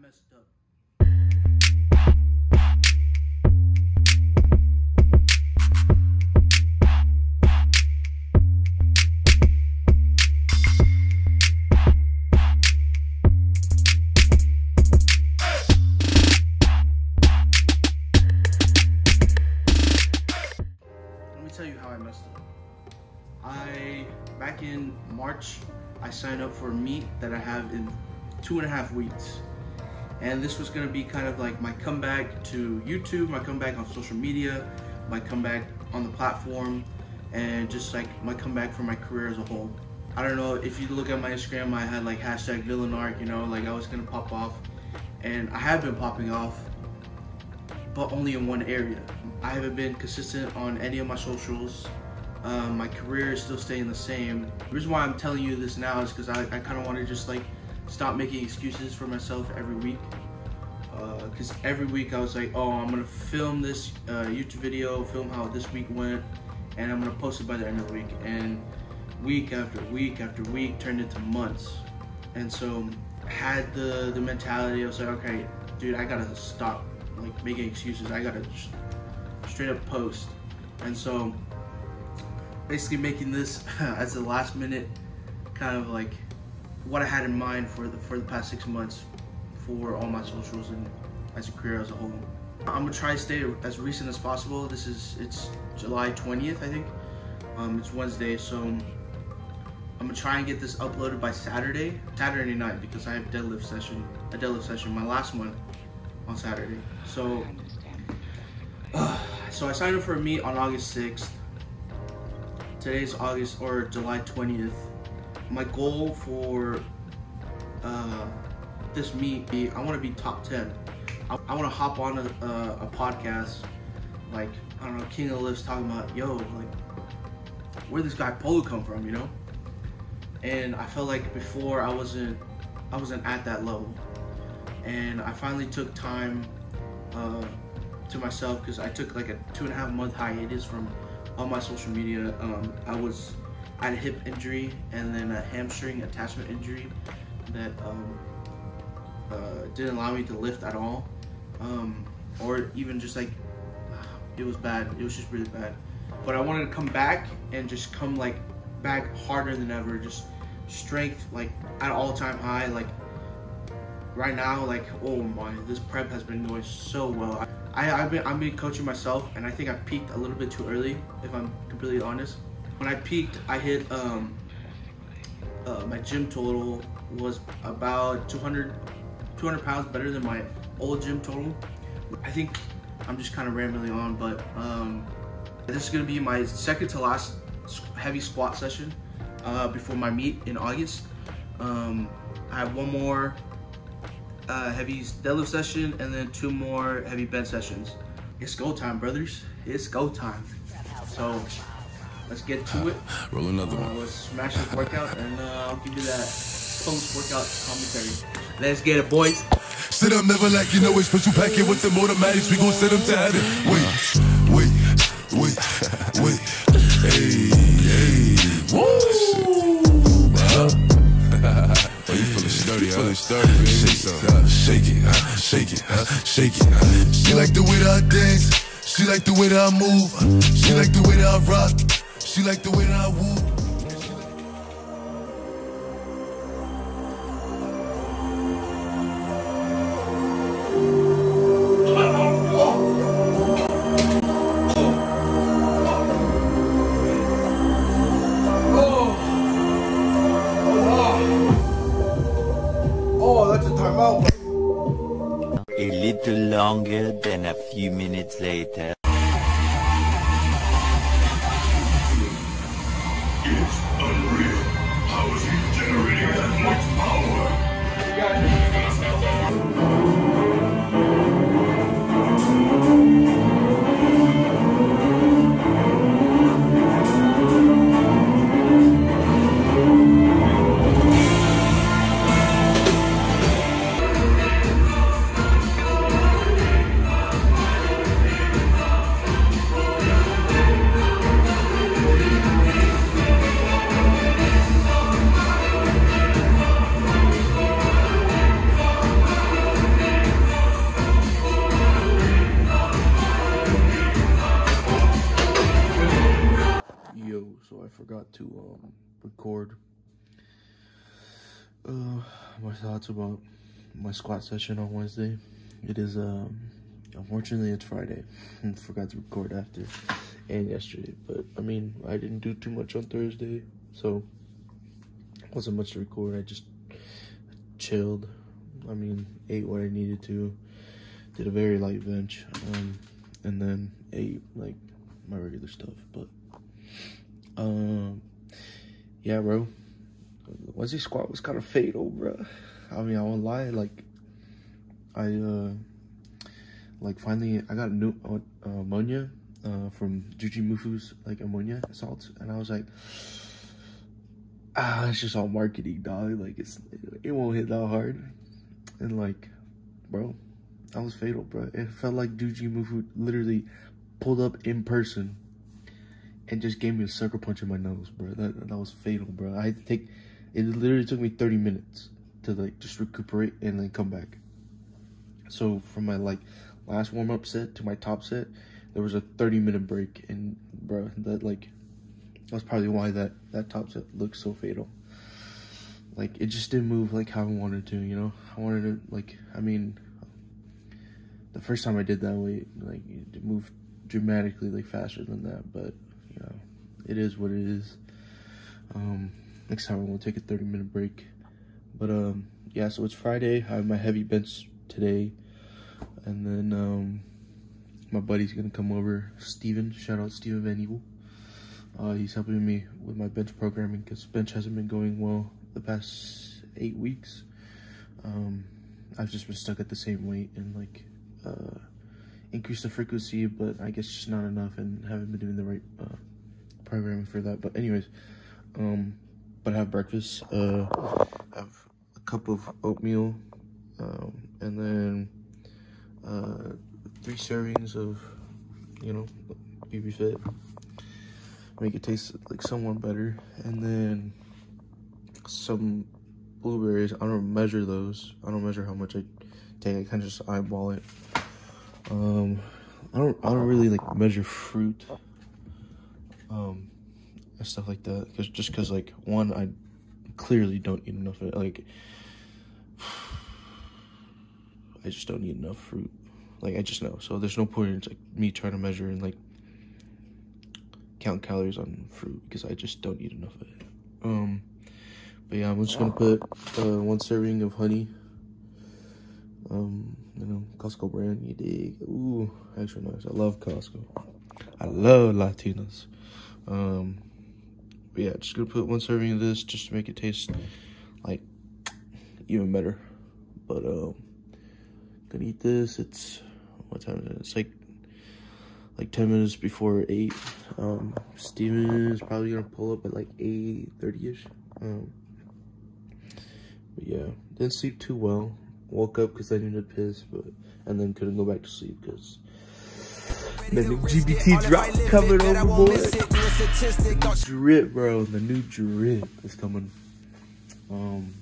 messed up. Let me tell you how I messed up. I back in March, I signed up for a meet that I have in two and a half weeks, and this was gonna be kind of like my comeback to YouTube, my comeback on social media, my comeback on the platform, and just like my comeback for my career as a whole. I don't know if you look at my Instagram, I had like hashtag villain arc, you know, like I was gonna pop off, and I have been popping off, but only in one area. I haven't been consistent on any of my socials. Um, my career is still staying the same. The reason why I'm telling you this now is because I, I kind of want to just like stop making excuses for myself every week. Because uh, every week I was like, oh, I'm gonna film this uh, YouTube video, film how this week went, and I'm gonna post it by the end of the week. And week after week after week turned into months. And so had the the mentality. I was like, okay, dude, I gotta stop like making excuses. I gotta just straight up post. And so basically making this as a last minute kind of like what I had in mind for the for the past six months for all my socials and as a career as a whole. I'm gonna try to stay as recent as possible. This is it's July 20th, I think. Um, it's Wednesday, so I'm gonna try and get this uploaded by Saturday, Saturday night, because I have deadlift session, a deadlift session, my last one on Saturday. So, uh, so I signed up for a meet on August 6th. Today's August or July 20th. My goal for uh, this meet, be I want to be top 10. I, I want to hop on a, a, a, podcast, like I don't know, King of Lifts talking about, yo, like where this guy Polo come from, you know? And I felt like before I wasn't, I wasn't at that level, and I finally took time uh, to myself because I took like a two and a half month hiatus from all my social media. Um, I was I had a hip injury and then a hamstring attachment injury that um, uh, didn't allow me to lift at all, um, or even just like it was bad. It was just really bad. But I wanted to come back and just come like back harder than ever. Just strength like at all time high. Like right now, like oh my, this prep has been going so well. I, I've been I've been coaching myself, and I think I peaked a little bit too early, if I'm completely honest. When I peaked, I hit um, uh, my gym total was about 200, 200 pounds better than my old gym total. I think I'm just kind of rambling on, but um, this is gonna be my second to last heavy squat session uh, before my meet in August. Um, I have one more uh, heavy deadlift session and then two more heavy bench sessions. It's go time, brothers. It's go time. So let's get to it. Roll another uh, one. Let's smash this workout and uh, I'll give you that post-workout commentary. Let's get it, boys. Sit up, never like you know it's special packet with the automatics. We gon' send them to heaven. Wait, wait, wait, wait. Hey, hey. Woo! Oh, you feeling sturdy, huh? Feeling sturdy, baby. Shake it, uh, shake it, uh, shake it, uh, shake it. Uh. She like the way that I dance. She like the way that I move. She like the way that I rock. She like the way that I woo. My thoughts about my squat session on Wednesday. It is um, unfortunately it's Friday. I forgot to record after and yesterday, but I mean I didn't do too much on Thursday, so wasn't much to record. I just chilled. I mean, ate what I needed to. Did a very light bench, um, and then ate like my regular stuff. But um, yeah, bro. Wednesday squat was kind of fatal, bro. I mean, I won't lie. Like, I uh, like finally I got new uh, ammonia uh, from Jujimufu's like ammonia salts, and I was like, ah, it's just all marketing, dog. Like, it's it won't hit that hard, and like, bro, that was fatal, bro. It felt like Jujimufu literally pulled up in person and just gave me a sucker punch in my nose, bro. That that was fatal, bro. I had to take. It literally took me 30 minutes to like just recuperate and then come back. So from my like last warm up set to my top set, there was a 30 minute break, and bro, that like that's probably why that that top set looked so fatal. Like it just didn't move like how I wanted to, you know. I wanted to like, I mean, the first time I did that way, like it moved dramatically like faster than that, but you know, it is what it is. Um, next time I will take a 30 minute break. But um, yeah, so it's Friday. I have my heavy bench today, and then um, my buddy's gonna come over. Steven, shout out Steven Van Evil. Uh, he's helping me with my bench programming because bench hasn't been going well the past eight weeks. Um, I've just been stuck at the same weight and like uh, increase the frequency, but I guess just not enough, and haven't been doing the right uh, programming for that. But anyways, um, but I have breakfast. Uh, I have a cup of oatmeal, um, and then uh, three servings of, you know, PBfit. Make it taste like somewhat better, and then some blueberries. I don't measure those. I don't measure how much I take. I kind of just eyeball it. Um, I don't. I don't really like measure fruit. Um, and stuff like that. Cause just cause like one, I clearly don't eat enough of it. Like, I just don't eat enough fruit. Like I just know. So there's no point in like me trying to measure and like count calories on fruit because I just don't eat enough of it. Um, but yeah, I'm just gonna put uh, one serving of honey. Um, you know, Costco brand, you dig? Ooh, extra nice. I love Costco. I love Latinos. Um, but yeah, just gonna put one serving of this just to make it taste like even better. But um, gonna eat this. It's what time is it? It's like like 10 minutes before 8. Um, Steven is probably gonna pull up at like 8 30 ish. Um, but yeah, didn't sleep too well. Woke up because I needed to piss, but and then couldn't go back to sleep because the new GBT drop coming over, boy. Drip, bro. The new drip is coming. Um,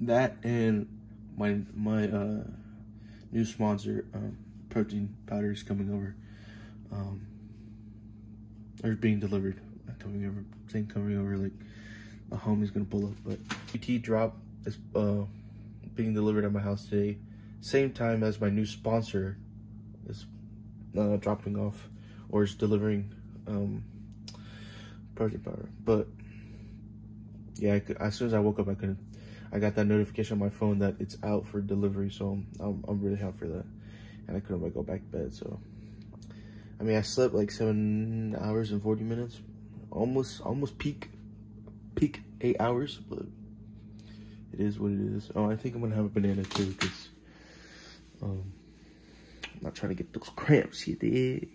that and my my uh new sponsor, um, protein powder is coming over. Um, or being delivered. Coming over. Saying coming over like a homie's gonna pull up. But GBT drop is uh being delivered at my house today. Same time as my new sponsor is uh, dropping off or is delivering um, Project Power. But yeah, could, as soon as I woke up, I couldn't. I got that notification on my phone that it's out for delivery, so I'm, I'm really happy for that. And I couldn't like, go back to bed, so. I mean, I slept like seven hours and 40 minutes. Almost, almost peak, peak eight hours, but it is what it is. Oh, I think I'm gonna have a banana too, because um, I'm not trying to get those cramps, you dig?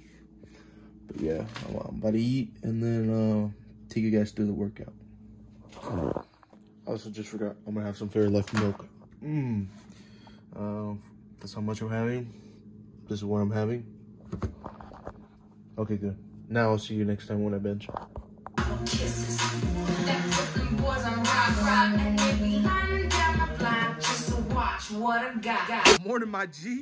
But yeah, I'm, I'm about to eat and then uh, take you guys through the workout. I also just forgot, I'm gonna have some Fairlife milk. Mmm. Um, that's how much I'm having. This is what I'm having. Okay, good. Now I'll see you next time when I bench. Good morning, my G.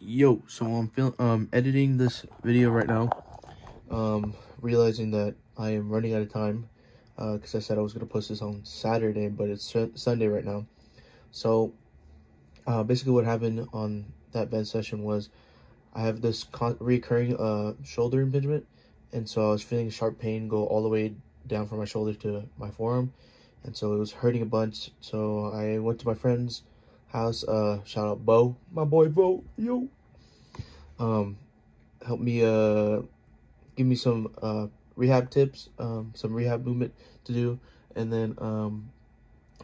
Yo, so I'm fil- um editing this video right now. Um, realizing that I am running out of time. Uh, because I said I was gonna post this on Saturday, but it's Sunday right now. So, uh, basically what happened on that bed session was, I have this recurring uh shoulder impingement, and so I was feeling sharp pain go all the way down from my shoulder to my forearm, and so it was hurting a bunch. So I went to my friend's house. Uh, shout out Bo, my boy Bo, yo. Um, help me uh give me some uh rehab tips, um, some rehab movement to do, and then um,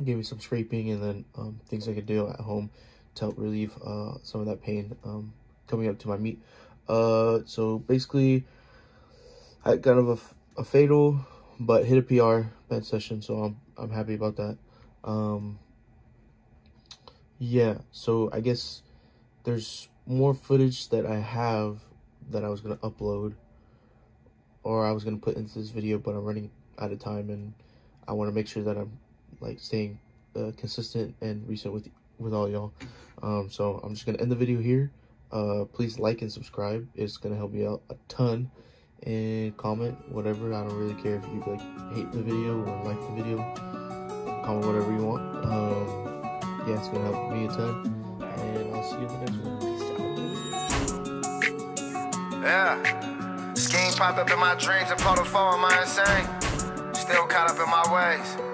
give me some scraping and then um, things I could do at home to help relieve uh, some of that pain um, coming up to my meet. Uh, so basically, I had kind of a fatal but hit a PR bed session, so I'm I'm happy about that. Um, yeah, so I guess there's more footage that I have that I was gonna upload or I was gonna put into this video, but I'm running out of time, and I want to make sure that I'm like staying uh, consistent and recent with with all y'all. Um, so I'm just gonna end the video here. Uh, please like and subscribe. It's gonna help me out a ton. And comment whatever. I don't really care if you like hate the video or like the video. Comment whatever you want. Um, yeah, it's gonna help me a ton. And I'll see you in the next one. peace Yeah. Popped up in my dreams and four. Am I insane? Still caught up in my ways.